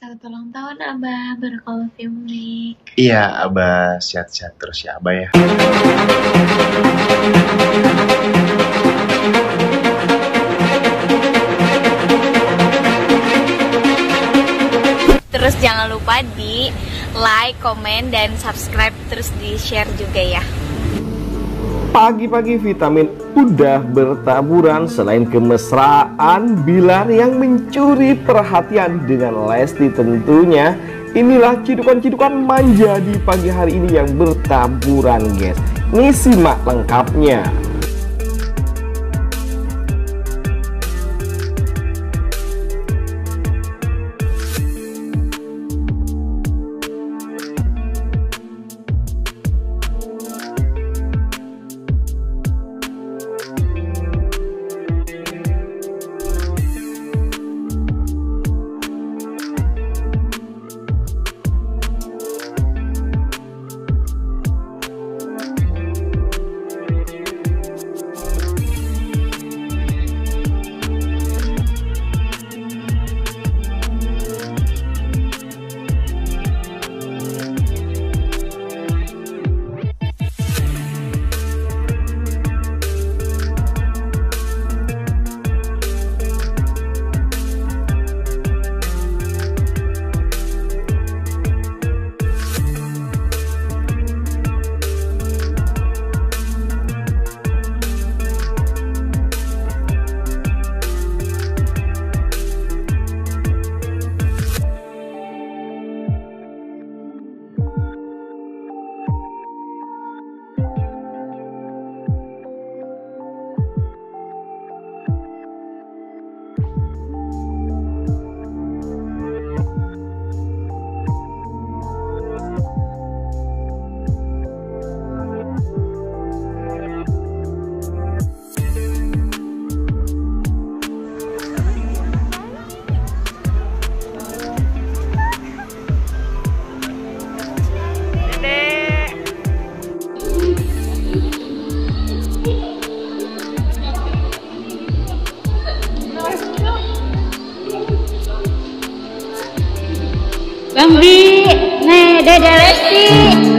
Selamat ulang tahun Abah, Barakallahu Fiumlik. Iya, Abah sehat-sehat terus ya, Abah ya. Terus jangan lupa di like, komen, dan subscribe terus di share juga ya. Pagi-pagi vitamin udah bertaburan selain kemesraan Bilar yang mencuri perhatian dengan Lesti tentunya. Inilah cidukan-cidukan manja di pagi hari ini yang bertaburan guys. Nih simak lengkapnya Gambit, mais de